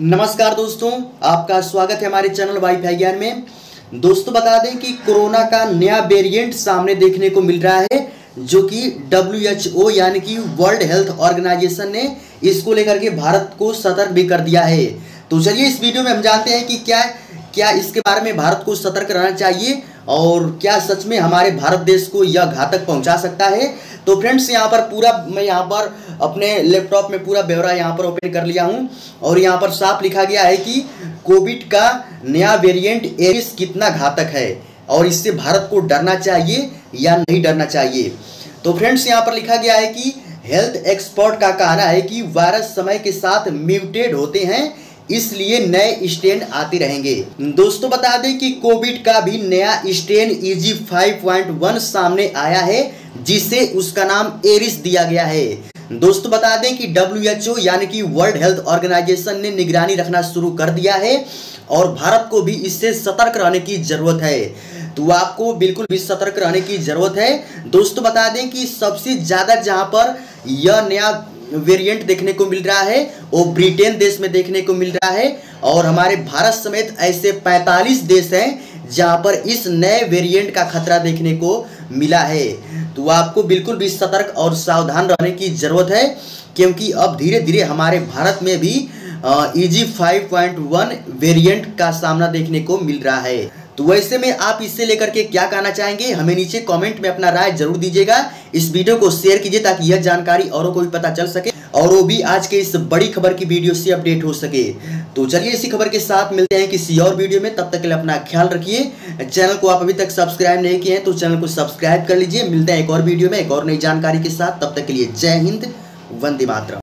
नमस्कार दोस्तों, आपका स्वागत है हमारे चैनल वाईफाई ज्ञान में। दोस्तों, बता दें कि कोरोना का नया वेरिएंट सामने देखने को मिल रहा है, जो कि डब्ल्यूएचओ यानी कि वर्ल्ड हेल्थ ऑर्गेनाइजेशन ने इसको लेकर के भारत को सतर्क भी कर दिया है। तो चलिए इस वीडियो में हम जानते हैं कि क्या क्या इसके बारे में भारत को सतर्क रहना चाहिए और क्या सच में हमारे भारत देश को यह घातक पहुँचा सकता है। तो फ्रेंड्स यहाँ पर पूरा, मैं यहाँ पर अपने लैपटॉप में पूरा ब्यौरा यहाँ पर ओपन कर लिया हूँ। और यहाँ पर साफ़ लिखा गया है कि कोविड का नया वेरिएंट एरिस कितना घातक है और इससे भारत को डरना चाहिए या नहीं डरना चाहिए। तो फ्रेंड्स यहाँ पर लिखा गया है कि हेल्थ एक्सपर्ट का कहना है कि वायरस समय के साथ म्यूटेड होते हैं, इसलिए नए स्ट्रेन आते रहेंगे। दोस्तों, बता दें कि कोविड का भी नया स्ट्रेन ईजी 5.1 सामने आया है, जिसे उसका नाम एरिस दिया गया है। दोस्तों बता दें कि डब्ल्यू एच ओ यानी कि वर्ल्ड हेल्थ ऑर्गेनाइजेशन ने निगरानी रखना शुरू कर दिया है और भारत को भी इससे सतर्क रहने की ज़रूरत है। तो आपको बिल्कुल भी सतर्क रहने की ज़रूरत है। दोस्तों बता दें कि सबसे ज़्यादा जहाँ पर यह नया वेरिएंट देखने को मिल रहा है, वो ब्रिटेन देश में देखने को मिल रहा है और हमारे भारत समेत ऐसे 45 देश हैं जहाँ पर इस नए वेरिएंट का खतरा देखने को मिला है। तो आपको बिल्कुल भी सतर्क और सावधान रहने की ज़रूरत है, क्योंकि अब धीरे धीरे हमारे भारत में भी EG five point one variant का सामना देखने को मिल रहा है। तो वैसे में आप इससे लेकर के क्या कहना चाहेंगे? हमें नीचे कमेंट में अपना राय ज़रूर दीजिएगा। इस वीडियो को शेयर कीजिए ताकि यह जानकारी औरों को भी पता चल सके और वो भी आज के इस बड़ी खबर की वीडियो से अपडेट हो सके। तो चलिए इसी खबर के साथ मिलते हैं किसी और वीडियो में। तब तक के लिए अपना ख्याल रखिए। चैनल को आप अभी तक सब्सक्राइब नहीं किए हैं तो चैनल को सब्सक्राइब कर लीजिए। मिलते हैं एक और वीडियो में एक और नई जानकारी के साथ। तब तक के लिए जय हिंद, वंदे मातरम।